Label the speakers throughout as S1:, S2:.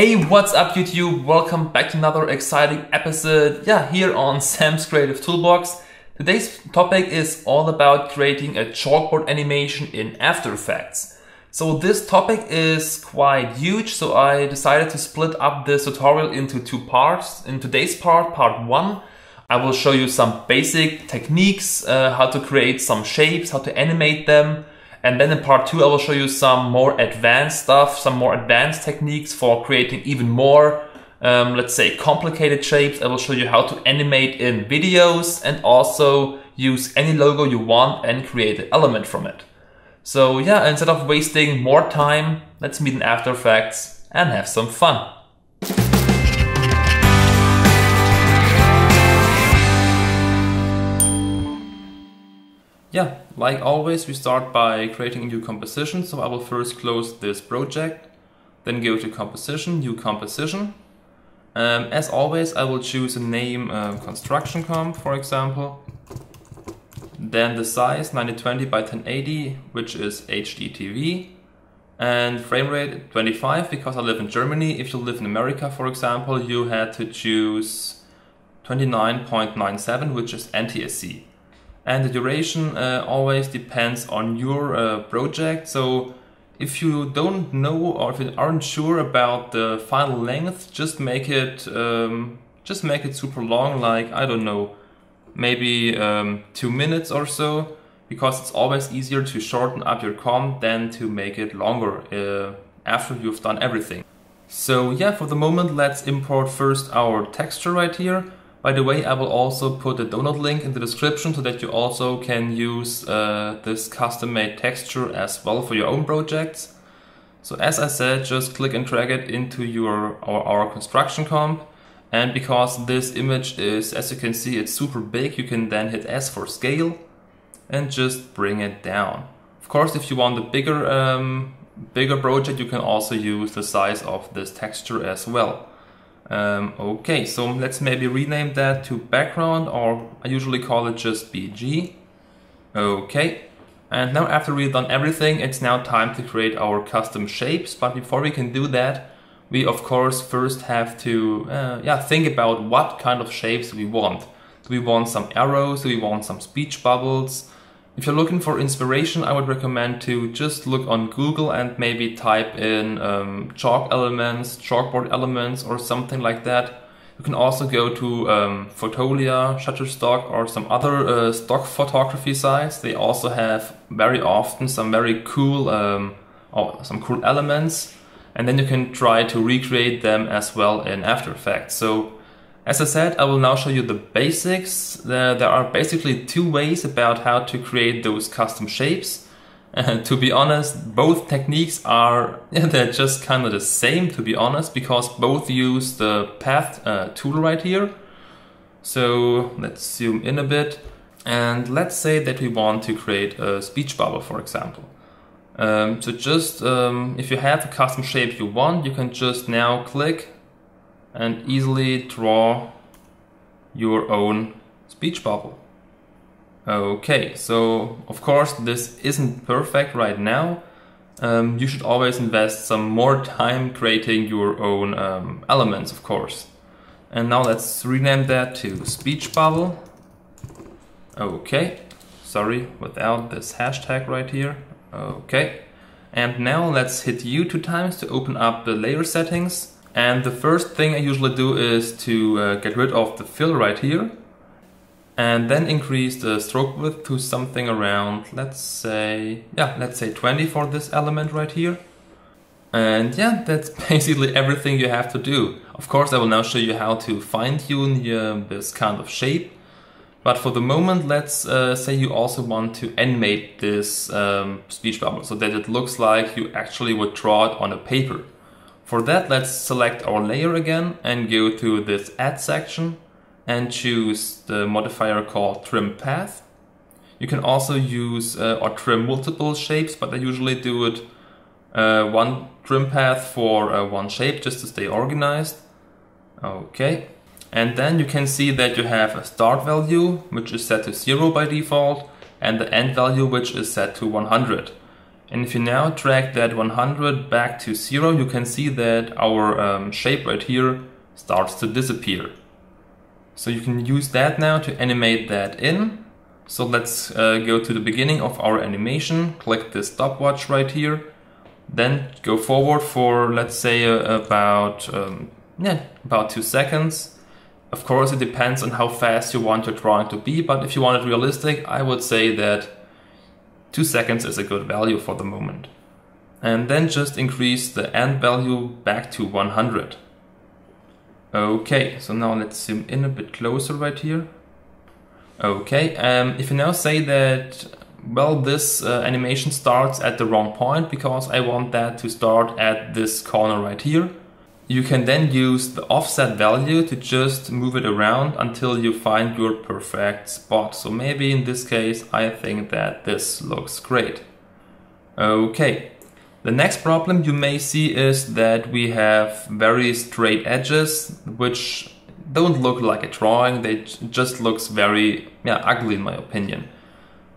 S1: Hey, what's up YouTube? Welcome back to another exciting episode. Yeah, here on Sam's Creative Toolbox. Today's topic is all about creating a chalkboard animation in After Effects. So this topic is quite huge, so I decided to split up this tutorial into two parts. In today's part, part one, I will show you some basic techniques, uh, how to create some shapes, how to animate them, and then in part two, I will show you some more advanced stuff, some more advanced techniques for creating even more, um, let's say, complicated shapes. I will show you how to animate in videos and also use any logo you want and create an element from it. So yeah, instead of wasting more time, let's meet in After Effects and have some fun. Yeah, like always, we start by creating a new composition. So I will first close this project, then go to composition, new composition. Um, as always, I will choose a name uh, construction comp, for example. Then the size 1920 by 1080, which is HDTV. And frame rate 25 because I live in Germany. If you live in America, for example, you had to choose 29.97, which is NTSC and the duration uh, always depends on your uh, project. So if you don't know or if you aren't sure about the final length, just make it um, just make it super long, like I don't know, maybe um, two minutes or so, because it's always easier to shorten up your comp than to make it longer uh, after you've done everything. So yeah, for the moment, let's import first our texture right here. By the way, I will also put a donut link in the description so that you also can use uh, this custom made texture as well for your own projects. So as I said, just click and drag it into your our, our construction comp. And because this image is, as you can see, it's super big, you can then hit S for scale and just bring it down. Of course, if you want a bigger, um, bigger project, you can also use the size of this texture as well. Um, okay, so let's maybe rename that to background or I usually call it just BG. Okay, and now after we've done everything, it's now time to create our custom shapes. But before we can do that, we of course first have to uh, yeah think about what kind of shapes we want. Do we want some arrows? Do we want some speech bubbles? If you're looking for inspiration, I would recommend to just look on Google and maybe type in um, chalk elements, chalkboard elements, or something like that. You can also go to um, Fotolia, Shutterstock, or some other uh, stock photography sites. They also have very often some very cool, um, some cool elements, and then you can try to recreate them as well in After Effects. So as I said, I will now show you the basics. There, are basically two ways about how to create those custom shapes. And to be honest, both techniques are, they're just kind of the same to be honest, because both use the path uh, tool right here. So let's zoom in a bit. And let's say that we want to create a speech bubble, for example. Um, so just, um, if you have a custom shape you want, you can just now click and easily draw your own speech bubble. Okay, so of course this isn't perfect right now. Um, you should always invest some more time creating your own um, elements, of course. And now let's rename that to speech bubble. Okay, sorry, without this hashtag right here. Okay, and now let's hit U two times to open up the layer settings. And the first thing I usually do is to uh, get rid of the fill right here and then increase the stroke width to something around, let's say, yeah, let's say 20 for this element right here. And yeah, that's basically everything you have to do. Of course, I will now show you how to fine tune uh, this kind of shape. But for the moment, let's uh, say you also want to animate this um, speech bubble so that it looks like you actually would draw it on a paper. For that, let's select our layer again and go to this add section and choose the modifier called trim path. You can also use uh, or trim multiple shapes, but I usually do it uh, one trim path for uh, one shape just to stay organized. Okay. And then you can see that you have a start value, which is set to zero by default, and the end value, which is set to 100. And if you now drag that 100 back to zero, you can see that our um, shape right here starts to disappear. So you can use that now to animate that in. So let's uh, go to the beginning of our animation, click the stopwatch right here, then go forward for let's say uh, about um, yeah about two seconds. Of course, it depends on how fast you want your drawing to be, but if you want it realistic, I would say that two seconds is a good value for the moment. And then just increase the end value back to 100. Okay, so now let's zoom in a bit closer right here. Okay, um, if you now say that, well, this uh, animation starts at the wrong point because I want that to start at this corner right here, you can then use the offset value to just move it around until you find your perfect spot. So maybe in this case, I think that this looks great. Okay, the next problem you may see is that we have very straight edges, which don't look like a drawing, they just looks very yeah, ugly in my opinion.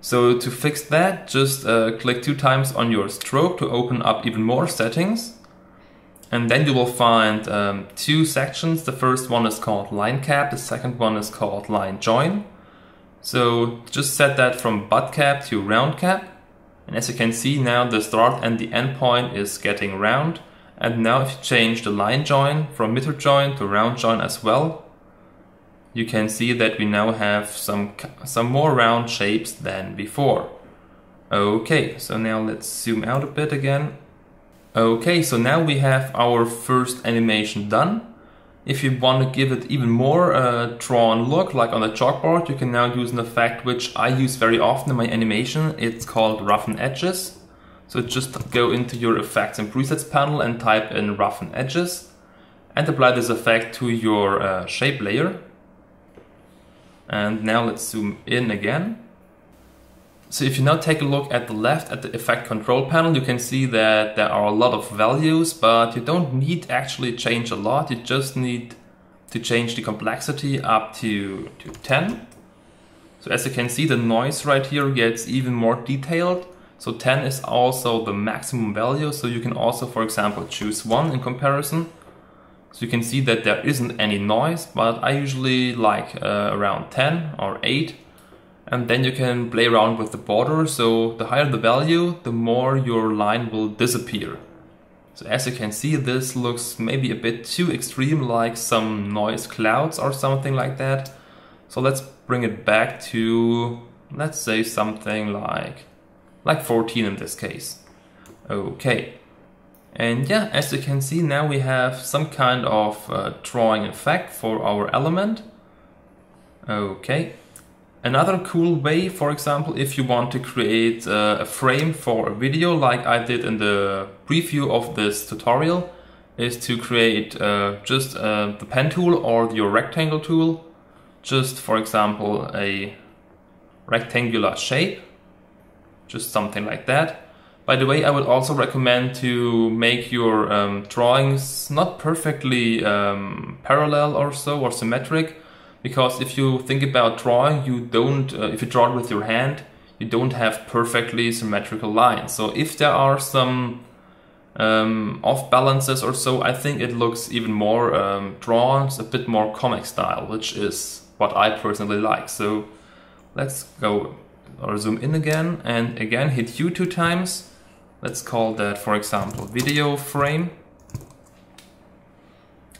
S1: So to fix that, just uh, click two times on your stroke to open up even more settings. And then you will find um, two sections. The first one is called line cap, the second one is called line join. So just set that from butt cap to round cap. And as you can see now the start and the end point is getting round. And now if you change the line join from miter join to round join as well, you can see that we now have some, some more round shapes than before. Okay, so now let's zoom out a bit again. Okay, so now we have our first animation done. If you want to give it even more uh, drawn look, like on the chalkboard, you can now use an effect which I use very often in my animation. It's called roughen edges. So just go into your effects and presets panel and type in roughen edges and apply this effect to your uh, shape layer. And now let's zoom in again. So if you now take a look at the left at the effect control panel, you can see that there are a lot of values, but you don't need actually change a lot. You just need to change the complexity up to, to 10. So as you can see, the noise right here gets even more detailed. So 10 is also the maximum value. So you can also, for example, choose one in comparison. So you can see that there isn't any noise, but I usually like uh, around 10 or 8 and then you can play around with the border. So the higher the value, the more your line will disappear. So as you can see, this looks maybe a bit too extreme, like some noise clouds or something like that. So let's bring it back to, let's say something like, like 14 in this case. Okay. And yeah, as you can see, now we have some kind of uh, drawing effect for our element. Okay, Another cool way, for example, if you want to create uh, a frame for a video like I did in the preview of this tutorial, is to create uh, just uh, the pen tool or your rectangle tool. Just, for example, a rectangular shape, just something like that. By the way, I would also recommend to make your um, drawings not perfectly um, parallel or so or symmetric, because if you think about drawing, you don't, uh, if you draw it with your hand, you don't have perfectly symmetrical lines. So if there are some um, off balances or so, I think it looks even more um, drawn, a bit more comic style, which is what I personally like. So let's go or zoom in again and again hit U two times. Let's call that, for example, video frame.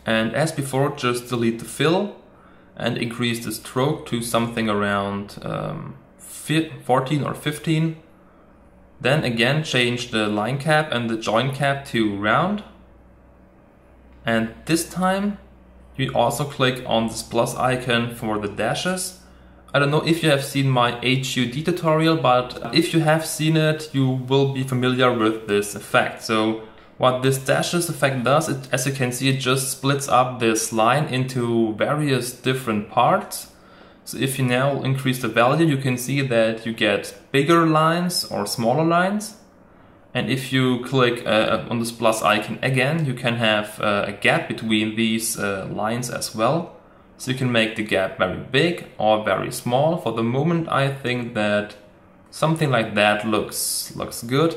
S1: And as before, just delete the fill and increase the stroke to something around um, 14 or 15. Then again change the line cap and the join cap to round. And this time you also click on this plus icon for the dashes. I don't know if you have seen my HUD tutorial, but if you have seen it, you will be familiar with this effect. So what this dashes effect does, it, as you can see, it just splits up this line into various different parts. So if you now increase the value, you can see that you get bigger lines or smaller lines. And if you click uh, on this plus icon again, you can have uh, a gap between these uh, lines as well. So you can make the gap very big or very small. For the moment, I think that something like that looks, looks good.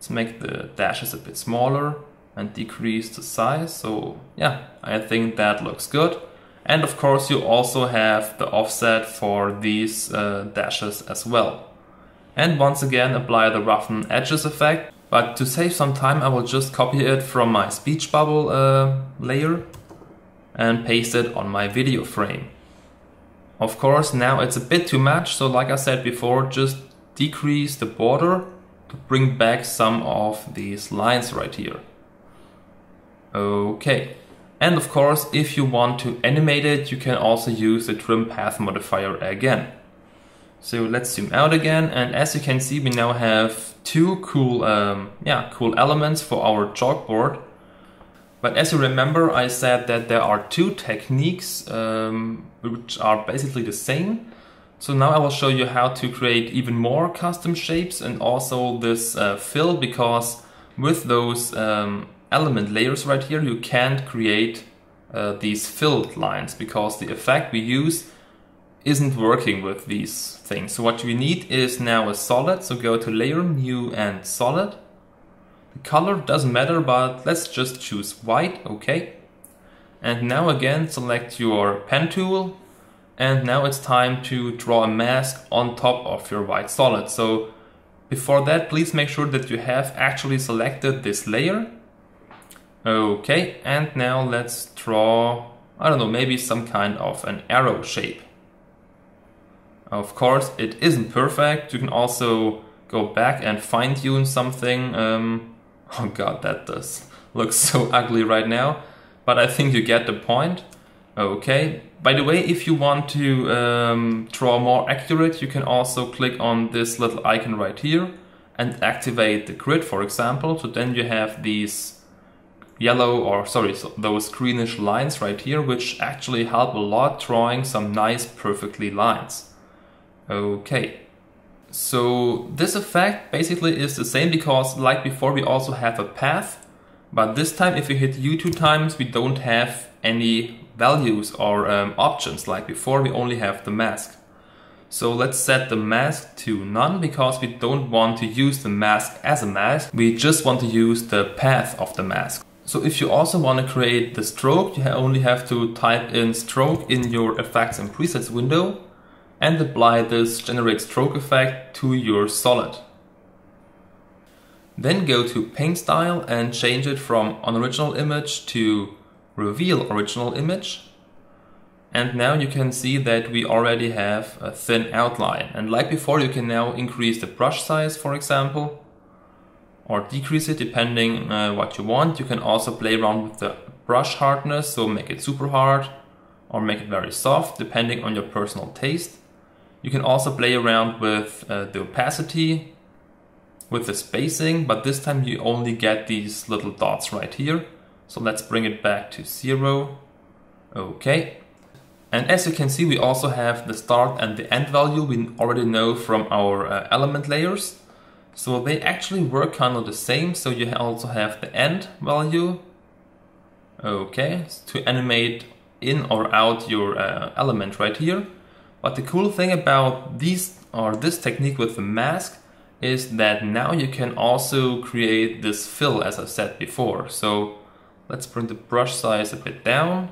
S1: Let's make the dashes a bit smaller and decrease the size. So yeah, I think that looks good. And of course you also have the offset for these uh, dashes as well. And once again apply the roughen edges effect. But to save some time I will just copy it from my speech bubble uh, layer and paste it on my video frame. Of course now it's a bit too much so like I said before just decrease the border to bring back some of these lines right here. Okay. And of course, if you want to animate it, you can also use the trim path modifier again. So let's zoom out again. And as you can see, we now have two cool, um, yeah, cool elements for our chalkboard. But as you remember, I said that there are two techniques um, which are basically the same. So now I will show you how to create even more custom shapes and also this uh, fill because with those um, element layers right here, you can't create uh, these filled lines because the effect we use isn't working with these things. So what we need is now a solid. So go to layer, new and solid. The color doesn't matter, but let's just choose white. Okay. And now again, select your pen tool. And now it's time to draw a mask on top of your white solid. So before that, please make sure that you have actually selected this layer Okay, and now let's draw, I don't know, maybe some kind of an arrow shape. Of course, it isn't perfect. You can also go back and fine tune something. Um, oh god, that does look so ugly right now. But I think you get the point. Okay, by the way, if you want to um, draw more accurate, you can also click on this little icon right here and activate the grid, for example. So then you have these yellow or sorry, so those greenish lines right here, which actually help a lot drawing some nice perfectly lines. Okay. So this effect basically is the same because like before we also have a path, but this time if we hit U two times we don't have any values or um, options like before we only have the mask. So let's set the mask to none because we don't want to use the mask as a mask, we just want to use the path of the mask. So if you also want to create the stroke, you only have to type in stroke in your effects and presets window and apply this generate stroke effect to your solid. Then go to paint style and change it from on original image to reveal original image. And now you can see that we already have a thin outline. And like before, you can now increase the brush size, for example or decrease it depending uh, what you want. You can also play around with the brush hardness, so make it super hard or make it very soft depending on your personal taste. You can also play around with uh, the opacity, with the spacing, but this time you only get these little dots right here. So let's bring it back to zero. Okay. And as you can see, we also have the start and the end value we already know from our uh, element layers. So they actually work kind of the same. So you also have the end value. Okay, to animate in or out your uh, element right here. But the cool thing about these or this technique with the mask is that now you can also create this fill as I said before. So let's bring the brush size a bit down.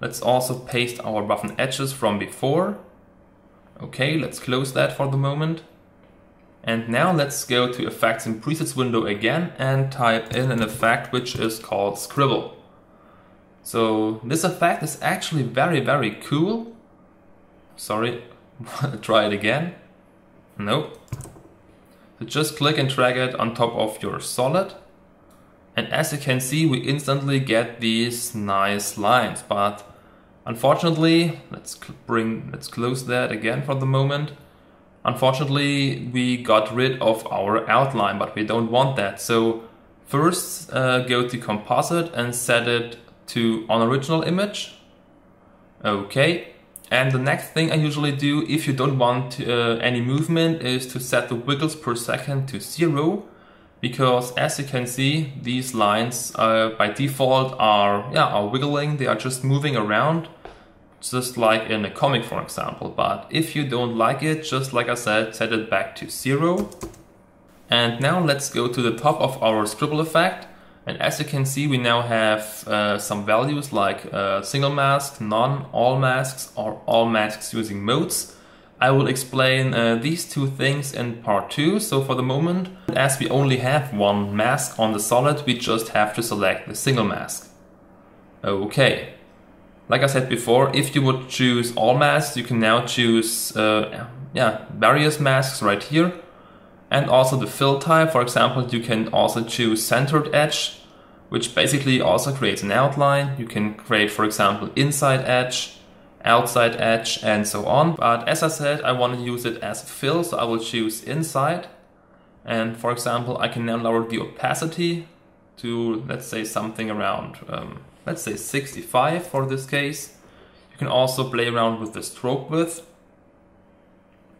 S1: Let's also paste our roughen edges from before. Okay, let's close that for the moment. And now let's go to effects and presets window again and type in an effect which is called scribble. So this effect is actually very, very cool. Sorry, try it again. Nope. So just click and drag it on top of your solid. And as you can see, we instantly get these nice lines, but unfortunately, let's bring, let's close that again for the moment. Unfortunately, we got rid of our outline, but we don't want that. So first uh, go to composite and set it to on original image. Okay. And the next thing I usually do, if you don't want uh, any movement, is to set the wiggles per second to zero. Because as you can see, these lines uh, by default are, yeah, are wiggling. They are just moving around just like in a comic for example. But if you don't like it, just like I said, set it back to zero. And now let's go to the top of our scribble effect. And as you can see, we now have uh, some values like uh, single mask, none, all masks, or all masks using modes. I will explain uh, these two things in part 2, so for the moment, as we only have one mask on the solid, we just have to select the single mask. Okay. Like I said before, if you would choose all masks, you can now choose uh, yeah, various masks right here and also the fill type. For example, you can also choose centered edge, which basically also creates an outline. You can create, for example, inside edge, outside edge, and so on. But as I said, I want to use it as a fill, so I will choose inside. And for example, I can now lower the opacity to, let's say, something around, um, let's say 65 for this case. You can also play around with the stroke width.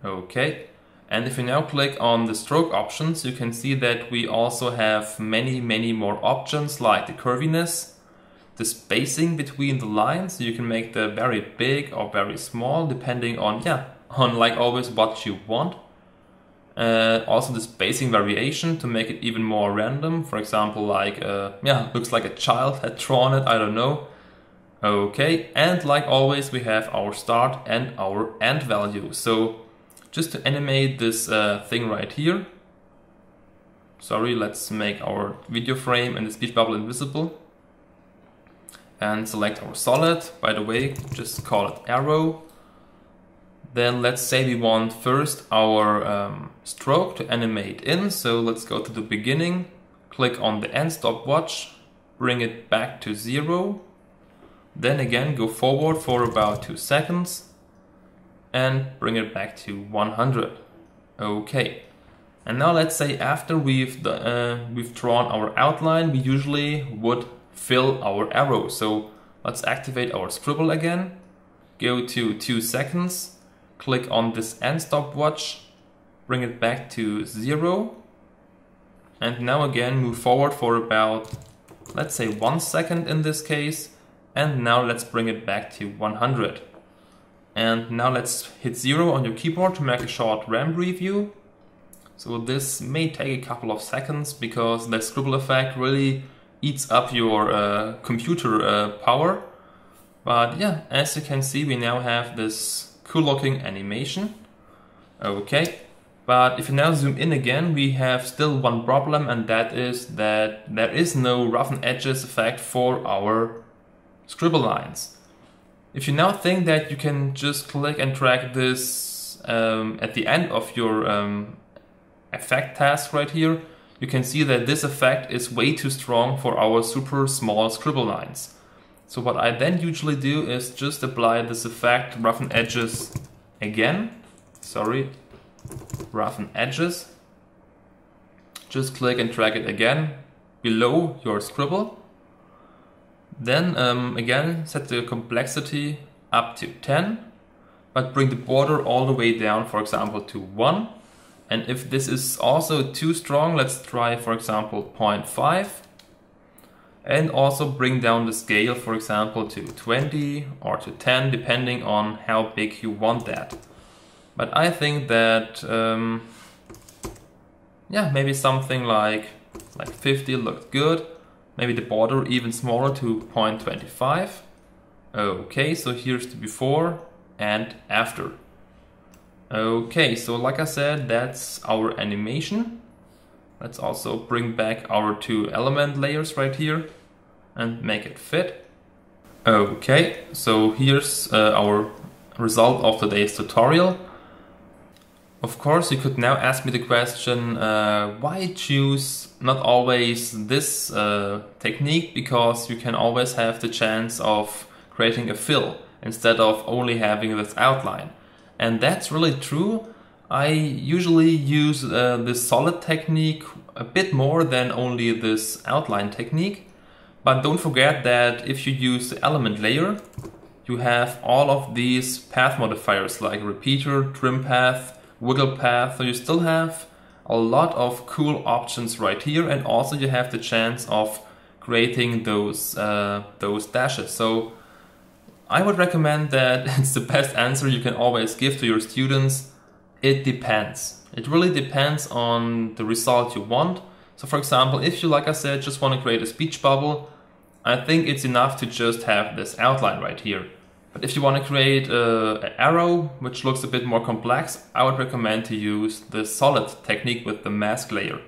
S1: Okay. And if you now click on the stroke options, you can see that we also have many, many more options like the curviness, the spacing between the lines. You can make them very big or very small, depending on, yeah, on like always what you want. Uh, also the spacing variation to make it even more random. For example, like, uh, yeah, looks like a child had drawn it, I don't know. Okay, and like always, we have our start and our end value. So just to animate this uh, thing right here. Sorry, let's make our video frame and the speech bubble invisible. And select our solid, by the way, just call it arrow. Then let's say we want first our um, stroke to animate in. So let's go to the beginning, click on the end stopwatch, bring it back to zero. Then again, go forward for about two seconds and bring it back to 100. Okay. And now let's say after we've, uh, we've drawn our outline, we usually would fill our arrow. So let's activate our scribble again. Go to 2 seconds. Click on this end stopwatch. Bring it back to 0. And now again move forward for about, let's say 1 second in this case. And now let's bring it back to 100. And now let's hit zero on your keyboard to make a short RAM preview. So this may take a couple of seconds because the scribble effect really eats up your uh, computer uh, power. But yeah, as you can see, we now have this cool looking animation. Okay, but if you now zoom in again, we have still one problem and that is that there is no roughen edges effect for our scribble lines. If you now think that you can just click and drag this um, at the end of your um, effect stack right here, you can see that this effect is way too strong for our super small scribble lines. So what I then usually do is just apply this effect, roughen edges again. Sorry, roughen edges. Just click and drag it again below your scribble. Then um, again set the complexity up to 10 but bring the border all the way down for example to 1 and if this is also too strong let's try for example 0.5 and also bring down the scale for example to 20 or to 10 depending on how big you want that but I think that um, yeah maybe something like like 50 looked good maybe the border even smaller to 0.25. Okay, so here's the before and after. Okay, so like I said, that's our animation. Let's also bring back our two element layers right here and make it fit. Okay, so here's uh, our result of today's tutorial. Of course, you could now ask me the question, uh, why choose not always this uh, technique? Because you can always have the chance of creating a fill instead of only having this outline. And that's really true. I usually use uh, this solid technique a bit more than only this outline technique. But don't forget that if you use the element layer, you have all of these path modifiers like repeater, trim path, wiggle path. So you still have a lot of cool options right here and also you have the chance of creating those uh, those dashes. So I would recommend that it's the best answer you can always give to your students. It depends. It really depends on the result you want. So for example, if you, like I said, just want to create a speech bubble, I think it's enough to just have this outline right here. But if you want to create an arrow, which looks a bit more complex, I would recommend to use the solid technique with the mask layer.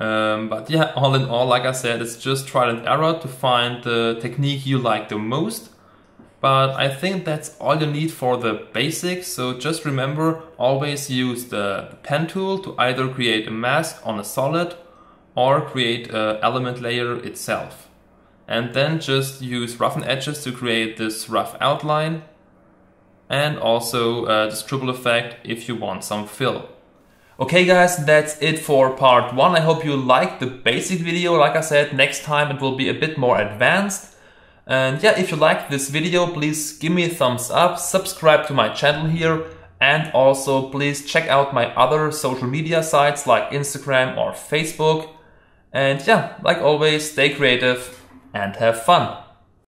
S1: Um, but yeah, all in all, like I said, it's just trial and error to find the technique you like the most. But I think that's all you need for the basics. So just remember, always use the, pen tool to either create a mask on a solid or create an element layer itself and then just use roughen edges to create this rough outline and also uh, the scribble effect if you want some fill. Okay guys, that's it for part 1. I hope you liked the basic video. Like I said, next time it will be a bit more advanced. And yeah, if you liked this video, please give me a thumbs up, subscribe to my channel here, and also please check out my other social media sites like Instagram or Facebook. And yeah, like always, stay creative and have fun.